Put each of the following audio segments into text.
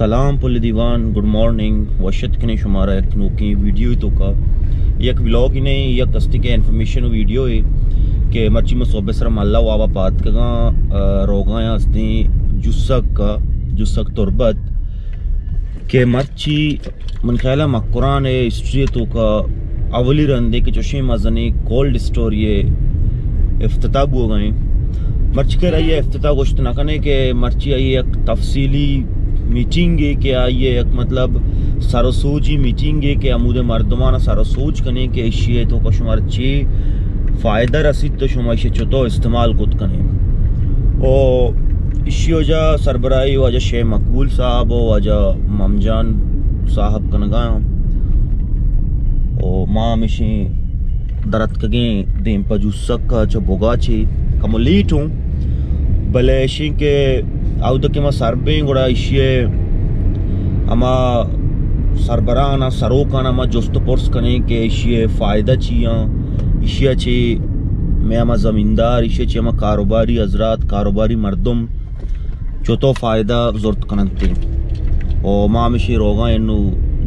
सलाम पुल दीवान good morning वशत कने शुमारा एक नोकी वीडियो तो का। एक व्लॉग ने या कस्ती के इन्फॉर्मेशन वीडियो है कि मर्ची में सोबे सर मल्ला वावा पात का रोगा या जुस्सक का, जुस्सक तुरबत, के मर्ची मन ख्याल मकुरान है हिस्ट्री तो का, अवली रंदे के चोशी मजनी कोल्ड स्टोर ये इफ्तताब हो गए। मर्च कर आई है अफ्ताह गोश्त ना करने के मर्ची आई एक तफसीली मीटिंग है कि आई एक मतलब सरसोजी मीटिंग कि अमूद मरदमाना सरसोच करने के इशिए तो का शुमार चे फ़ायदा रसीद तो शुमार इशे चो इस्तेमाल कुत कने। और इशी वजह सरबराही वजह शेख मकबूल साहब वजह ममजान साहब कनगा और माँ मिशी दरत कगे, देम पजूसक का चो बोगा चे कमलीट हूँ भले के આવදකම සර්බයෙන් ගොඩා ඉශ්යේ අම सरबराना सरोकाना मा जोस्त पोर्स कने के इश्ये फ़ायदा चिया इशिया ची मैं अमा जमींदार इशिया छे अमा कारोबारी हजरात कारोबारी मर्दम चौथो फ़ायदा ज़रूरत कनते और मामिशी रोगा इन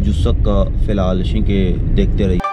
जुस्सक का फ़िलहाल के देखते रहिए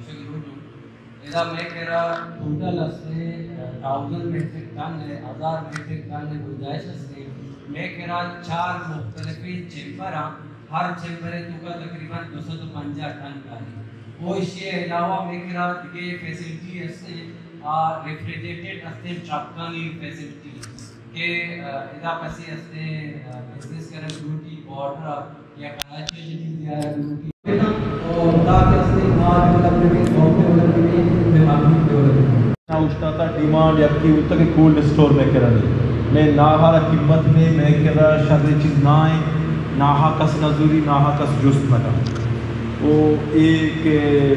मिशन ग्रुप आपल्याकडे टोटल असते थाउजंड मेट्रिक टन आहे हज़ार मेट्रिक टन आहे गुंजाइश असते मेकडे चार मुख्तलिफी चेंबर आहे हाँ, हर चेंबर तुका तकरीबन दो सौ पंजा टन का है। वो इसके अलावा मेकरा ये फैसिलिटी असते रेफ्रिजरेटेड असते ट्रकानी फैसिलिटी के इदा पसी असते बिज़नेस करम ड्यूटी बॉर्डर या कराची जिली दिया ड्यूटी माल डेवलपमेंट सॉफ्टवेयर डेवलपमेंट उष्णता डिमांड यक्की उत्तक कोल्ड स्टोर में मैं करा शर चीज़ ना है नाहा कस नजूरी, नाहा कस जुस्त मटा वो एक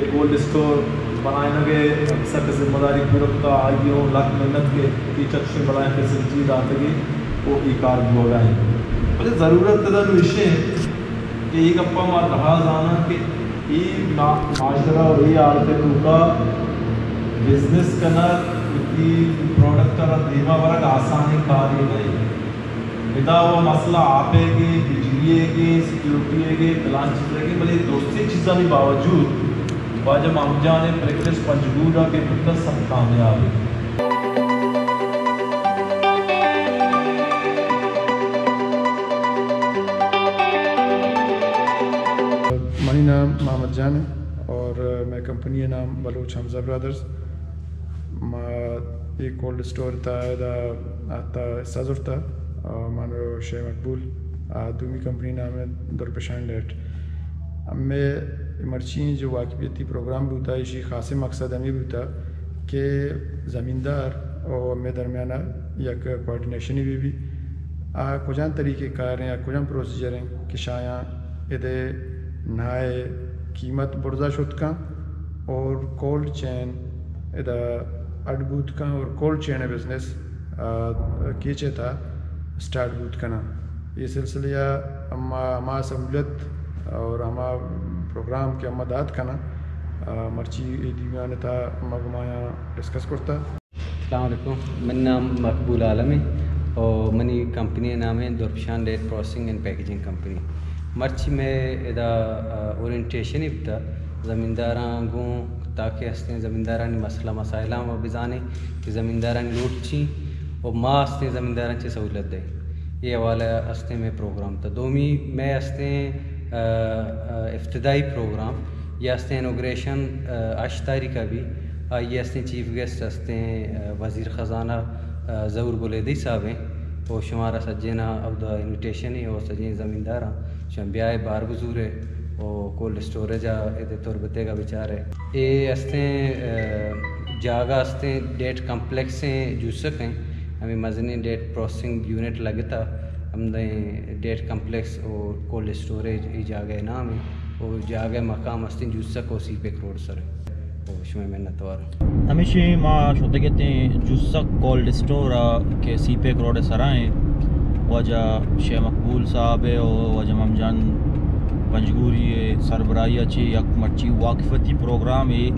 कोल्ड स्टोर बनाए लगे अक्सर के ज़िम्मेदारी पूरकता आइयों लाख मेहनत के टीचर से बनाए फैसिलिटी दातगे वो ई कार हो। गए मतलब ज़रूरत विषय कि एक अप्पा मार रहा जाना कि माशरा ये आलते बिज़नेस करना की प्रोडक्ट का देवा वर्ग आसानी कार्य नहीं इदा वो मसला आपे के बिजली के सिक्योरिटी के तलाश चीज़ें के भले दोस्ती चीज़ों के बावजूद वाजब अमजा ने प्रैक्टिस पंजगूरा के पुत्र सब कामयाब है मनी नाम मोहम्मद जान है और मैं कंपनी है नाम बलूच हमजा ब्रदर्स मा, एक कोल्ड स्टोर था आता सजुर था मानो शे मकबूल दूमी कंपनी नाम है दरपेशान डेट हमें मर्ची जो वाकफियती प्रोग्राम भी होता है इसी खास मकसद हमें भी होता कि ज़मींदार और हमें दरमियाना एक कोऑर्डिनेशन भी भी, आ कुछ तरीके कार हैं या कुछ प्रोसीजर हैं कि शाया इधे नाए कीमत बुरजा शुद का और कोल्ड चैन अडबूत का और कोल्ड चैन बिज़नेस कीचे था स्टार्ट बूथ का ना ये सिलसिला अमा सहूलत और अमा प्रोग्राम के अम्मा दाद का ना मर्ची दीवान था, अम्मा गुमाया डिस्कस करता। अलैक्म मेरा नाम मकबूल आलम है और मनी कंपनी का नाम है Durafshan date processing and packaging company. मर्ची में ओरिएंटेशन ही था ज़मींदारा गो ताकि हँसते ज़मींदारा मसला मसाइला व बिजाने कि ज़मींदारा लूट छी और माँ हँसते ज़मींदारा ची सहूलत दे ये हवाला हँसते में प्रोग्राम था दोमी मैं हँसते इफ्तदाई प्रोग्राम ये हँसते इनोग्रेशन तारीख का भी ये हँसते चीफ गेस्ट हँसते वज़ीर ख़जाना ज़रूर बुलेदी साहब हैं और शुमारा सज्जेना अब इनविटेशन ही वो सज्जे ज़मींदार शम ब्याह बार गुजूर है वो कोल्ड स्टोरेज ए तुरबते का विचार है ये अस्ते जागा अस्ते डेट कम्प्लेक्स से जूसक हैं हमें मजनी डेट प्रोसेसिंग यूनिट लगता हम डेट कम्प्लेक्स और कोल्ड स्टोरेज ये जागा नाम है वो जागा मकाम अस्ते जूसक और सी पेक रोड सर उसमें मेहनतवार हमेशा माँ शोते कहते हैं जुस्सक कोल्ड स्टोर के सी पे करोड़ सराएँ वजह शेख मकबूल साहब है और वजह ममजान पंजगूरी सरबराही अच्छी यक मच्छी वाकफती प्रोग्राम है,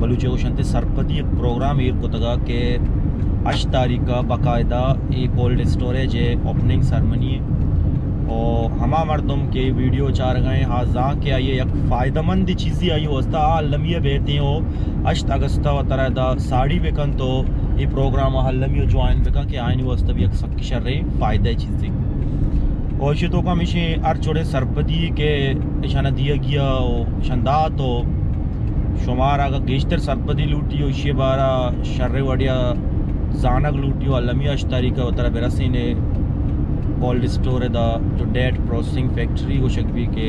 बलूचे ओशंते सरपति एक प्रोग्राम है को तगा के अश तारीख का बाकायदा ये कोल्ड स्टोरेज है ओपनिंग सरमनी और हमा मरदम के वीडियो चार गए हाजा के आइए, एक फ़ायदेमंद चीज़ी आई होस्ता लमिया बेहती हो अश्त अगस्त व तरह साड़ी बेकन तो के आइन वस्ता भी एक सख्त शर फ़ायदे चीज़ें। और इसी तो का मिशे अर चोड़े सरपदी के इशाना दिया गया शंदा तो शुमार अगर गेश्तर सरपदी लूटी हो इसी बारा शर्रे वडिया जानक लूटी हो लमिया अश्तारी का तरह बेरसी ने कोल्ड स्टोर दा, जो डेट प्रोसेसिंग फैक्ट्री को शकबी के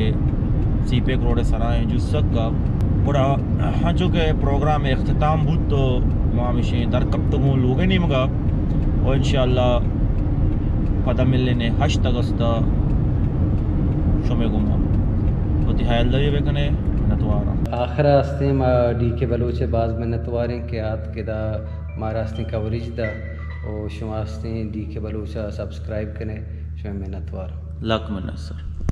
सी पे करोड़ सराय जुस्सक का पूरा हाँ जो के प्रोग्राम अख्ताम बुद तो मामिशे दर कब तक हूँ लोग नहीं मगा। और इन पता मिलने ने हश तगस्ता शुमे गुमा तो तिहायल दे बेकने नतवारा। आखिर हस्ते डी के बलोचे बाज में नतवारें के आत के दा मारा हस्ते कवरेज दा। और शुमा हस्ते डी के बलोचा सब्सक्राइब करें शुमे मेहनतवार लक मन्ना सर।